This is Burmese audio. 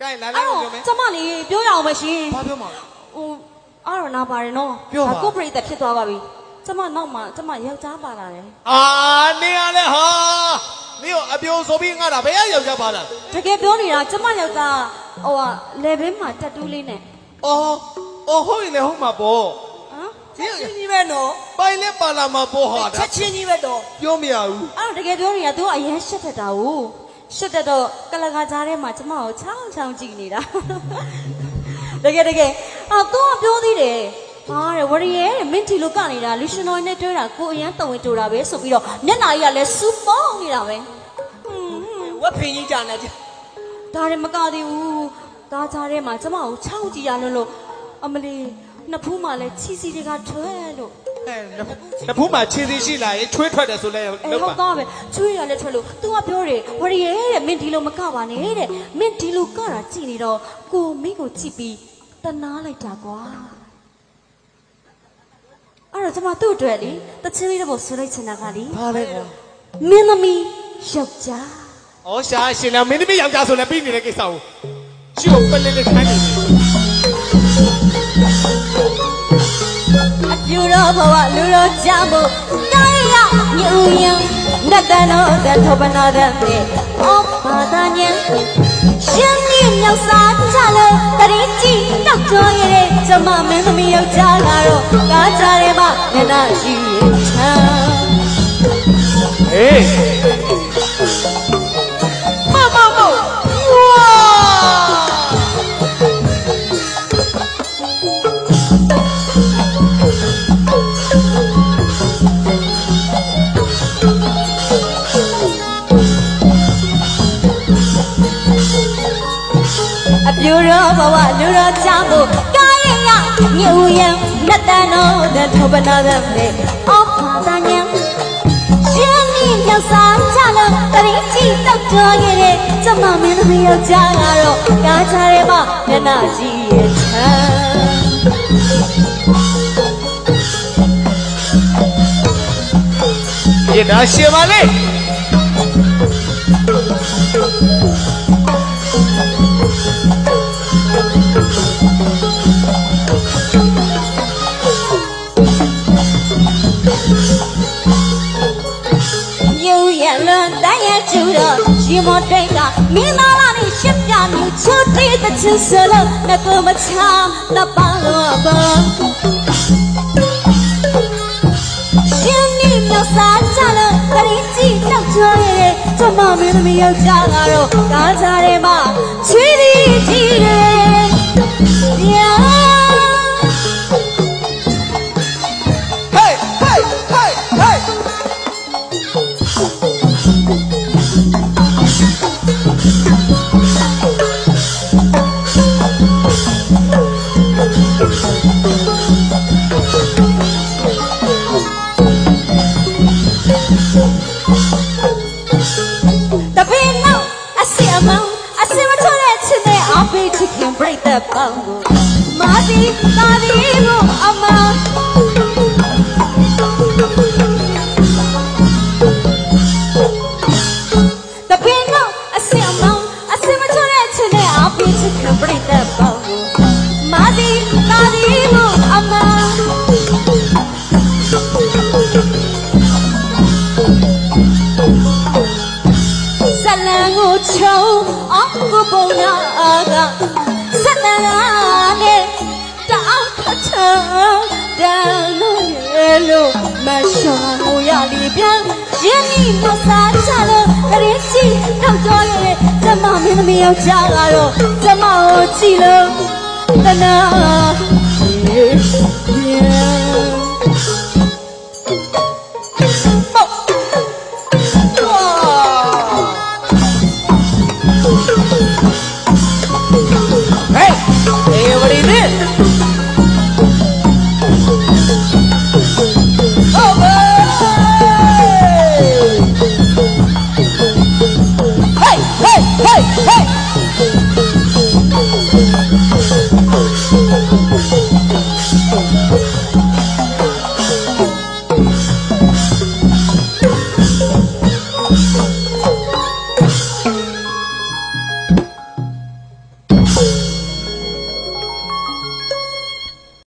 ကဲလာအဲ့လာတော့ပြောမယ်ကျမလေးပြောရအောင်မရှင်ဘာပြောမှာဟိုအားရနာပါတယ်နော်ပြောပါဒါကိုပရိသတ်ဖြစ်သွားပါပြီကျမနောက်မှကျမယောက်ျားပါလာတယ်အာနေရလဲဟာနေရောအပြိုဆိုပြီးငါတာဘယ်ရယောက်ျားပါလားတကယ်ပြောနေတာကျမယောက်ျားဟိုဟာလေဘင်းမှာတက်တူးလေးနဲ့အော်အော်ဟုတ်ရင်လည်းဟုတ်မှာပေါ့ဟမ်ချက်ချင်းကြီးပဲနော်ပိုင်လဲပါလာမှာပေါ့ဟာဒါချက်ချင်းကြီးပဲတော့ပြောမရဘူးအဲ့တော့တကယ်ပြောနေတာ तू အရင်ရှက်တတ်တာကို ရှက်တတ်တော့ကလကာကြားထဲမှာကျမကိုချောင်းချောင်းကြည့်နေတာတကယ်တကယ်အာ तू ကပြောသေးတယ်ဟာတဲ့ဝရီရဲ့မင်းတီလိုကနေတာလူရှင်တော်နဲ့တွေ့တာကိုအရန်တဝင်တူတာပဲဆိုပြီးတော့မျက်နှာကြီးကလည်းစူပေါင်းနေတာပဲဟွန်းဟွန်းဝက်ဖင်ကြီးကြာနေကြဒါလည်းမကသေးဘူးကားကြားထဲမှာကျမကိုချောင်းကြည့်ရလို့လို့အမလီနှစ်ဖူးမှလည်းချီစီတွေကထွက်လို့ အဲတဖူးမှာခြေသေးရှိလာရင်ချွေးထွက်တယ်ဆိုလဲအဲလောက်ဟုတ်ပါ သားပဲချွေးရလဲထွက်လို့ तू ကပြောတယ်ဝရီရဲ့တဲ့မင်းဒီလိုမကပါနဲ့တဲ့မင်းဒီလိုကတာကြည်နေတော့ကိုမင်းကိုကြည့်ပြီးတနာလိုက်တာကွာအဲ့တော့ကျမသူ့အတွက်လေတချင်းလေးတော့ဆွလိုက်ချင်တာကလေဘာလဲကွာမင်းသမီးယောက်ျား ဩရှာရှင်လာမင်းသမီးယောက်ျားဆိုလဲပြီးနေတဲ့ကိစ္စကိုရှိကိုပလေးလေးခိုင်းနေတယ် အပြူတော့ဘဝလူတော့ကြဖို့တိုင်းရညူရင်နတ်တန်တော့တထောပနာတဲ့မေဩဘာသာညံရှင်ကြီးမြောက်စားချလို့တရီကြီးတောက်ကြောရတဲ့ကျမမင်းသမီးယောက်ျားလာတော့ကားကြရဲမမျက်နှာရှိရင်ချမ်းဟေး ဘဝလူတော့ကြဖို့ကားရရညူရင်နတ်တန်တော့တထောပနာတဲ့မေဩဘာသာညံရှင်ကြီးမြောက်စားချလို့တရင်ကြီးတောက်တော်ခဲ့တဲ့ကျမမင်းသမီးယောက်ျားကတော့ကားချရဲမမျက်နှာကြည့်ရဲ့ချမ်းရနာရှင်ပါလေ ရကျူတော့ရှင်မတိတ်ကမင်းသားလာနေရှစ်ပြမြူချူတီးတဲ့ချူစလို့ငါကိုမချာနပါလို့ပါရှင်ကြီးမြောက်စားချလို့တရင်ကြီးတောက်တော်ရဲ့ကျမမင်းသမီးယောက်ျားကတော့ကားချရဲမချွေး ချစ်ခင်ပြိတ္တပေါင်းကိုမာစီသာဒီကိုအမောင်တပင်းနောက်အစီအမောင်အစီမချတဲ့ချစ်တဲ့အဖေချစ်ခင်ပြိတ္တပေါင်းကိုမာစီသာဒီကိုအမောင်ဇလံကိုချုံအောင်ကိုပုံနာက ဇလံနဲ့တအောင်ခချံတန်လို့ရလို့မရှောင်ကိုရလီပြန်ရင်းနှီးမစားချလို့တရင်စီတောက်တော့ရဲ့ကျမမင်းသမီးယောက်ျားကတော့ကျမကိုကြည့်လို့တနာ